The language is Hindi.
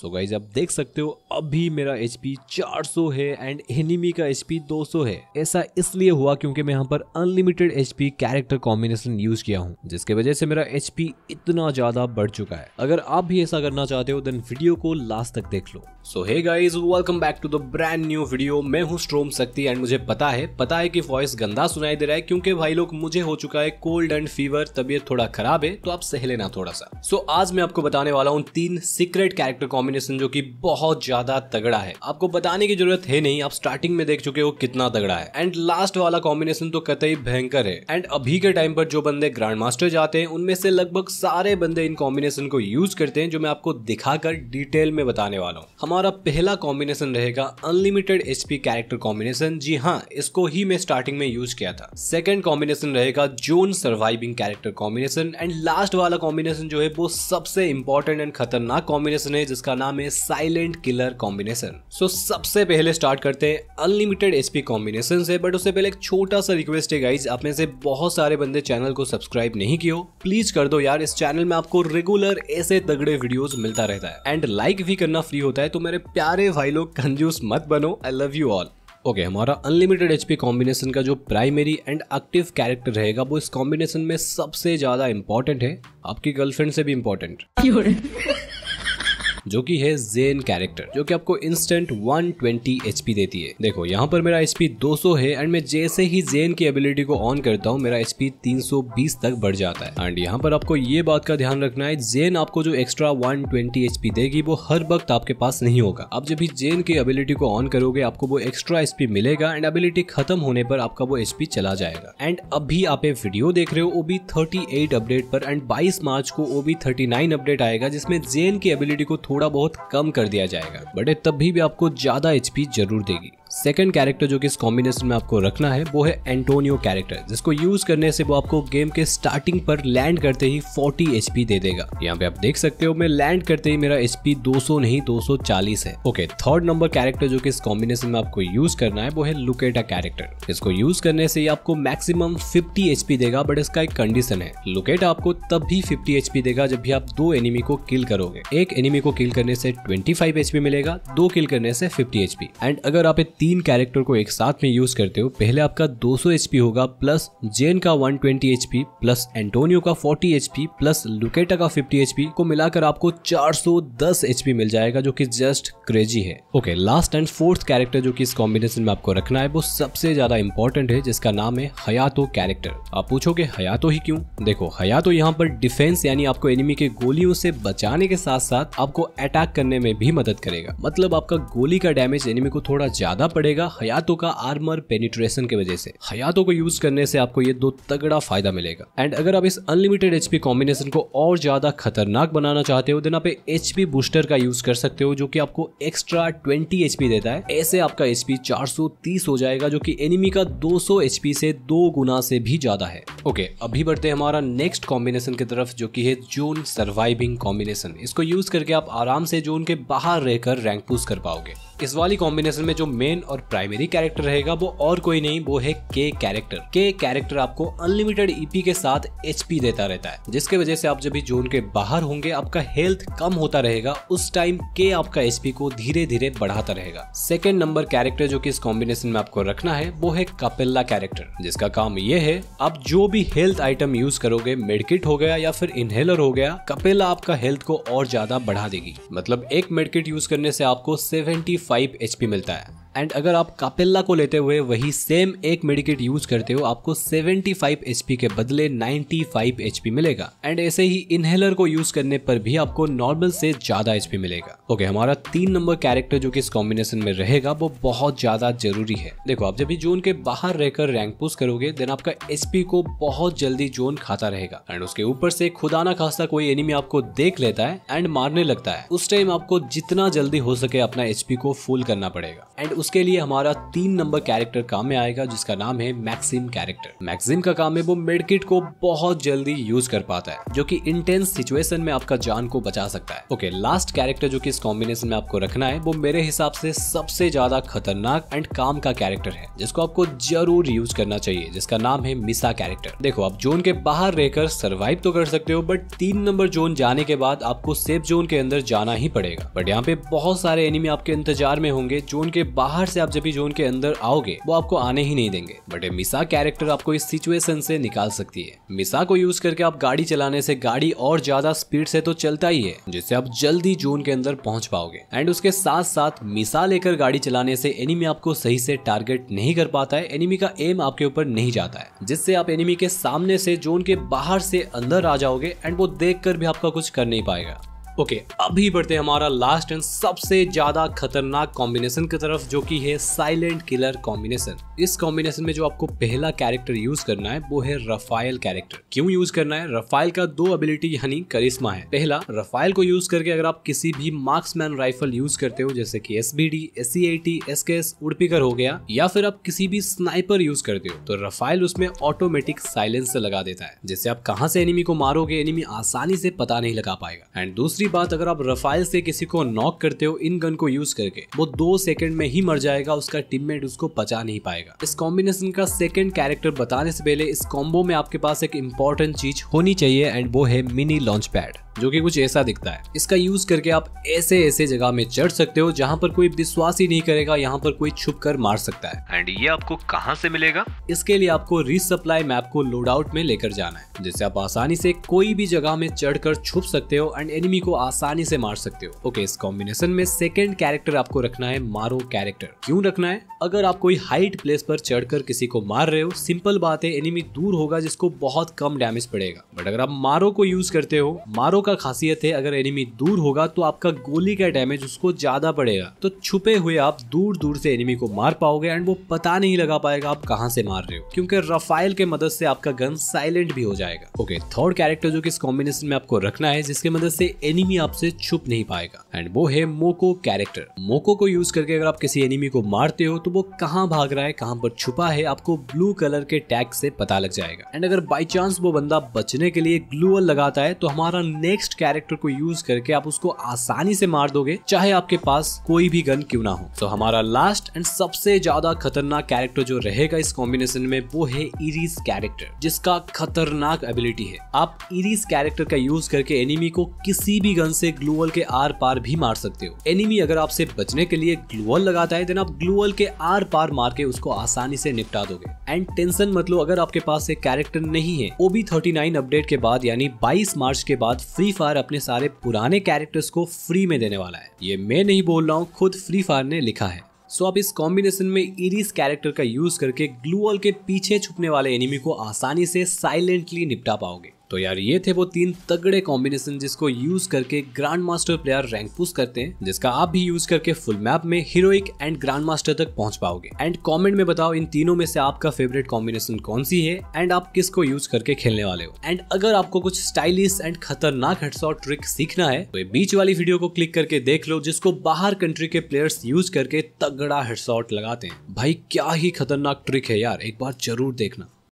सो so गाइज़ आप देख सकते हो अभी मेरा एच पी चार सौ है एंड एनिमी का एच पी दो सौ है। ऐसा इसलिए हुआ क्योंकि मैं यहाँ पर unlimited H P character combination use किया हूँ जिसके वजह से मेरा एच पी इतना ज़्यादा बढ़ चुका है। अगर आप भी ऐसा करना चाहते हो देन वीडियो को लास्ट तक देख लो। So hey guys welcome back to the brand new video मैं हूँ स्ट्रोम शक्ति एंड मुझे पता है पता है कि वॉइस गंदा सुनाई दे रहा है क्योंकि भाई लोग मुझे हो चुका है कोल्ड एंड फीवर तबियत थोड़ा खराब है तो आप सह लेना थोड़ा सा। सो so, आज मैं आपको बताने वाला हूँ तीन सीक्रेट कैरेक्टर कॉम्बिनेशन जो कि बहुत ज़्यादा तगड़ा है। आपको बताने की ज़रूरत है नहीं, आप स्टार्टिंग में देख चुके हो कितना तगड़ा है। एंड लास्ट वाला कॉम्बिनेशन तो कतई भयंकर है। एंड अभी के टाइम पर जो बंदे ग्रांड मास्टर जाते हैं, उनमें से लगभग सारे बंदे इन कॉम्बिनेशन को यूज़ करते हैं, जो मैं आपको दिखाकर डिटेल में बताने वाला हूँ। हमारा पहला कॉम्बिनेशन रहेगा अनलिमिटेड एचपी कैरेक्टर कॉम्बिनेशन जी हाँ इसको ही मैं स्टार्टिंग में यूज़ किया था। सेकंड कॉम्बिनेशन रहेगा zone surviving character combination and last वाला कॉम्बिनेशन जो है, वो सबसे इंपॉर्टेंट एंड खतरनाक कॉम्बिनेशन है, जिसका नाम है साइलेंट किलर कॉम्बिनेशन सो सबसे पहले स्टार्ट करते हैं अनलिमिटेड एचपी कॉम्बिनेशन से बट उससे पहले एक छोटा सा रिक्वेस्ट है गाइज़ आप में से बहुत सारे बंदे चैनल को सब्सक्राइब नहीं किए प्लीज़ कर दो यार इस चैनल में आपको रेगुलर ऐसे तगड़े वीडियोस मिलता रहता है। एंड लाइक भी करना फ्री होता है तो मेरे प्यारे भाई लोग कंजूस मत बनो। I love you all okay okay, हमारा अनलिमिटेड एचपी कॉम्बिनेशन का जो प्राइमरी एंड एक्टिव कैरेक्टर रहेगा वो इस कॉम्बिनेशन में सबसे ज़्यादा इंपॉर्टेंट है। आपकी गर्लफ्रेंड से भी इंपॉर्टेंट जो कि है जेन कैरेक्टर जो कि आपको इंस्टेंट 120 एचपी देती है। देखो, यहाँ पर मेरा एचपी 200 है एंड मैं जैसे ही जेन की एबिलिटी को ऑन करता हूँ, मेरा एचपी 320 तक बढ़ जाता है। एंड यहाँ पर आपको ये बात का ध्यान रखना है जेन आपको जो एक्स्ट्रा 120 एचपी देगी, वो हर वक्त आपके पास नहीं होगा। आप जब भी जेन की एबिलिटी को ऑन करोगे, आपको वो एक्स्ट्रा एचपी मिलेगा एंड एबिलिटी खत्म होने पर आपका वो एचपी चला जाएगा। एंड अभी आप एक वीडियो देख रहे हो ओबी 38 अपडेट पर एंड 22 मार्च को ओबी 39 अपडेट आएगा, जिसमें जेन की एबिलिटी को थोड़ा बहुत कम कर दिया जाएगा। बट तब भी, भी आपको ज़्यादा एचपी ज़रूर देगी। सेकंड कैरेक्टर जो कि इस कॉम्बिनेशन में आपको रखना है, वो है एंटोनियो कैरेक्टर जिसको यूज़ करने से वो आपको गेम के स्टार्टिंग पर लैंड करते ही 40 एचपी दे देगा। यहाँ पे आप देख सकते हो, मैं लैंड करते ही मेरा एचपी 200 नहीं 240 है। ओके थर्ड नंबर कैरेक्टर जो कि इस कॉम्बिनेशन में आपको यूज़ करना है, वो है लुकेटा कैरेक्टर इसको यूज़ करने से आपको मैक्सिमम फिफ्टी एचपी देगा बट इसका एक कंडीशन है। लुकेटा आपको तब भी फिफ्टी एचपी देगा जब भी आप दो एनिमी को किल करोगे। एक एनिमी को किल करने से ट्वेंटी फाइव मिलेगा, दो किल करने से फिफ्टी एचपी एंड अगर आप तीन कैरेक्टर को एक साथ में यूज़ करते हो, पहले आपका 200 एचपी होगा प्लस जेन का 120 एचपी प्लस एंटोनियो का 40 एचपी प्लस लुकेटा का 50 एचपी को मिलाकर आपको 410 एचपी मिल जाएगा, जो कि जस्ट क्रेजी है। Okay last and fourth character जो कि इस कॉम्बिनेशन में आपको रखना है, वो सबसे ज़्यादा इंपॉर्टेंट है, जिसका नाम है हयातो कैरेक्टर आप पूछोगे हयातो ही क्यों? देखो हयातो यहाँ पर डिफेंस यानी आपको एनिमी के गोलियों से बचाने के साथ साथ आपको अटैक करने में भी मदद करेगा। मतलब आपका गोली का डैमेज एनिमी को थोड़ा ज़्यादा पड़ेगा हयातों का आर्मर पेनिट्रेशन की वजह से। हयातों को यूज़ करने से आपको ये दो तगड़ा फ़ायदा मिलेगा। एंड अगर आप इस अनलिमिटेड एचपी कॉम्बिनेशन को और ज़्यादा खतरनाक बनाना चाहते हो देन आप एचपी बूस्टर का यूज़ कर सकते हो, जो कि आपको एक्स्ट्रा 20 एचपी देता है। ऐसे आपका एचपी 430 हो जाएगा, जो कि एनिमी का 200 एचपी से दो गुना से भी ज़्यादा है। ओके अभी बढ़ते हैं हमारा नेक्स्ट कॉम्बिनेशन की तरफ़, जो कि है जोन सर्वाइविंग कॉम्बिनेशन इसको यूज़ करके आप आराम से जोन के बाहर रहकर रैंक पुश कर पाओगे। इस वाली कॉम्बिनेशन में जो मेन और प्राइमरी कैरेक्टर रहेगा, वो और कोई नहीं, वो है के कैरेक्टर के कैरेक्टर आपको अनलिमिटेड ईपी के साथ एचपी देता रहता है, जिसके वजह से आप जब भी जोन के बाहर होंगे, आपका हेल्थ कम होता रहेगा, उस टाइम के आपका एचपी को धीरे धीरे बढ़ाता रहेगा। सेकेंड नंबर कैरेक्टर जो कि इस कॉम्बिनेशन में आपको रखना है, वो है कपिल्ला कैरेक्टर जिसका काम ये है, आप जो भी हेल्थ आइटम यूज़ करोगे मेडकिट हो गया या फिर इनहेलर हो गया कपिल्ला आपका हेल्थ को और ज़्यादा बढ़ा देगी। मतलब एक मेडकिट यूज़ करने से आपको सेवेंटी फाइव एचपी मिलता है। एंड अगर आप कापेल्ला को लेते हुए वही सेम एक मेडिकेट यूज़ करते हो आपको 75 एचपी के बदले 95 एचपी मिलेगा। एंड ऐसे ही इनहेलर को यूज़ करने पर भी आपको नॉर्मल से ज़्यादा एचपी मिलेगा। ओके okay, हमारा तीन नंबर कैरेक्टर जो कि इस कॉम्बिनेशन में रहेगा वो बहुत ज़्यादा ज़रूरी है। देखो आप जब भी जोन के बाहर रहकर रैंक पुश करोगे देन आपका एचपी को बहुत जल्दी जोन खाता रहेगा। एंड उसके ऊपर से खुदा ना खासा कोई एनिमी आपको देख लेता है एंड मारने लगता है। उस टाइम आपको जितना जल्दी हो सके अपना एचपी को फुल करना पड़ेगा। एंड उसके लिए हमारा तीन नंबर कैरेक्टर काम में आएगा, जिसका नाम है मैक्सिम कैरेक्टर मैक्सिम का काम है वो मेडकिट को बहुत जल्दी यूज़ कर पाता है, जो कि इंटेंस सिचुएशन में आपका जान को बचा सकता है. ओके लास्ट कैरेक्टर जो कि इस कॉम्बिनेशन में आपको रखना है, वो मेरे हिसाब से सबसे ज़्यादा खतरनाक एंड काम का कैरेक्टर है, जिसको आपको ज़रूर यूज़ करना चाहिए, जिसका नाम है मिसा कैरेक्टर देखो, आप जोन के बाहर रहकर सर्वाइव तो कर सकते हो बट तीन नंबर जोन जाने के बाद आपको सेफ़ जोन के अंदर जाना ही पड़ेगा. बट यहाँ पे बहुत सारे एनिमी आपके इंतज़ार में होंगे जोन के बाहर से आप जब भी जोन के अंदर आओगे, वो आपको आने ही नहीं देंगे। बट मिसा कैरेक्टर आपको इस सिचुएशन से निकाल सकती है। मिसा को यूज़ करके आप गाड़ी चलाने से गाड़ी और ज़्यादा स्पीड से तो चलता ही है, जिससे आप जल्दी जोन के अंदर पहुँच पाओगे। एंड उसके साथ साथ मिसा लेकर गाड़ी चलाने से एनिमी आपको सही से टारगेट नहीं कर पाता है एनिमी का एम आपके ऊपर नहीं जाता है, जिससे आप एनिमी के सामने से जोन के बाहर से अंदर आ जाओगे एंड वो देख भी आपका कुछ कर नहीं पाएगा। ओके okay, अभी बढ़ते हैं हमारा लास्ट एंड सबसे ज़्यादा खतरनाक कॉम्बिनेशन की तरफ़ जो कि है साइलेंट किलर कॉम्बिनेशन इस कॉम्बिनेशन में जो आपको पहला कैरेक्टर यूज़ करना है वो है रफाइल कैरेक्टर क्यों यूज़ करना है? रफाइल का दो एबिलिटी यानी करिश्मा है. पहला रफाइल को यूज़ करके अगर आप किसी भी मार्क्समैन राइफल यूज़ करते हो जैसे की S B D S C S K S हो गया या फिर आप किसी भी स्नाइपर यूज़ करते हो तो रफाइल उसमें ऑटोमेटिक साइलेंस लगा देता है जैसे आप कहाँ से एनिमी को मारोगे एनिमी आसानी से पता नहीं लगा पाएगा. एंड दूसरी बात अगर आप रफाइल से किसी को नॉक करते हो इन गन को यूज़ करके वो दो सेकंड में ही मर जाएगा उसका टीममेट उसको बचा नहीं पाएगा। इस कॉम्बिनेशन का सेकंड कैरेक्टर बताने से पहले इस कॉम्बो में आपके पास एक इम्पोर्टेंट चीज़ होनी चाहिए एंड वो है मिनी लॉन्च पैड जो कि कुछ ऐसा दिखता है। इसका यूज़ करके आप ऐसे ऐसे जगह में चढ़ सकते हो जहाँ पर कोई विश्वास ही नहीं करेगा यहाँ पर कोई छुप कर मार सकता है। एंड ये आपको कहाँ से मिलेगा? इसके लिए आपको रिसप्लाई मैप को लोड आउट में लेकर जाना है जिससे आप आसानी से कोई भी जगह में चढ़कर छुप सकते हो एंड एनिमी को आसानी से मार सकते हो। ओके इस कॉम्बिनेशन में सेकेंड कैरेक्टर आपको रखना है, मारो कैरेक्टर क्यों रखना है? अगर आप कोई हाइट प्लेस पर चढ़कर किसी को मार रहे हो सिंपल बात है एनिमी दूर होगा जिसको बहुत कम डैमेज पड़ेगा। बट अगर आप मारो को यूज़ करते हो, मारो का खासियत है, अगर एनिमी दूर होगा तो आपका गोली का डैमेज उसको ज़्यादा पड़ेगा। तो छुपे हुए आप दूर दूर से एनिमी को मार पाओगे एंड वो पता नहीं लगा पाएगा आप कहाँ से मार रहे हो। क्योंकि रफाइल के मदद से आपका गन साइलेंट भी हो जाएगा। ओके थर्ड कैरेक्टर जो कि इस कॉम्बिनेशन में आपको रखना है, जिसके मदद से एनिमी आपसे छुप नहीं पाएगा। एंड वो है मोको कैरेक्टर मोको को यूज़ करके अगर आप किसी एनिमी को मारते हो तो वो कहाँ भाग रहा है, कहाँ पर छुपा है, आपको ब्लू कलर के टैग से पता लग जाएगा। एंड अगर बाई चांस वो बंदा बचने के लिए ग्लूअल लगाता है तो हमारा नेक्स्ट कैरेक्टर को यूज़ करके आप उसको आसानी से मार दोगे, चाहे आपके पास कोई भी गन क्यों ना हो। तो हमारा लास्ट एंड सबसे ज़्यादा खतरनाक कैरेक्टर जो रहेगा इस कॉम्बिनेशन में, वो है इरीज कैरेक्टर जिसका खतरनाक एबिलिटी है। आप इरीज कैरेक्टर का यूज़ करके एनिमी को किसी भी गन से ग्लूअल के आर पार भी मार सकते हो। एनिमी अगर आपसे बचने के लिए ग्लूअल लगाता है देन आप ग्लूअल के आर पार मार के उसको आसानी से निपटा दोगे। एंड टेंशन मत लो अगर आपके पास एक कैरेक्टर नहीं है ओबी थर्टी अपडेट के बाद यानी 22 मार्च के बाद फ्री फायर अपने सारे पुराने कैरेक्टर्स को फ्री में देने वाला है। ये मैं नहीं बोल रहा हूँ खुद फ्री फायर ने लिखा है। सो so, आप इस कॉम्बिनेशन में इरीज कैरेक्टर का यूज़ करके ग्लूअल के पीछे छुपने वाले एनिमी को आसानी से साइलेंटली निपटा पाओगे। तो यार, ये थे वो तीन तगड़े कॉम्बिनेशन जिसको यूज़ करके grand master player rank push करते हैं, जिसका आप भी यूज़ करके फुल मैप में हीरोइक एंड ग्रैंड मास्टर तक पहुँच पाओगे। एंड कमेंट में बताओ इन तीनों में से आपका फेवरेट कॉम्बिनेशन कौन सी है एंड आप किसको यूज़ करके खेलने वाले हो। एंड अगर आपको कुछ स्टाइलिश एंड खतरनाक हेडशॉट ट्रिक सीखना है तो ये बीच वाली वीडियो को क्लिक करके देख लो, जिसको बाहर कंट्री के प्लेयर्स यूज़ करके तगड़ा हेडशॉट लगाते हैं। भाई, क्या ही खतरनाक ट्रिक है यार, एक बार ज़रूर देखना।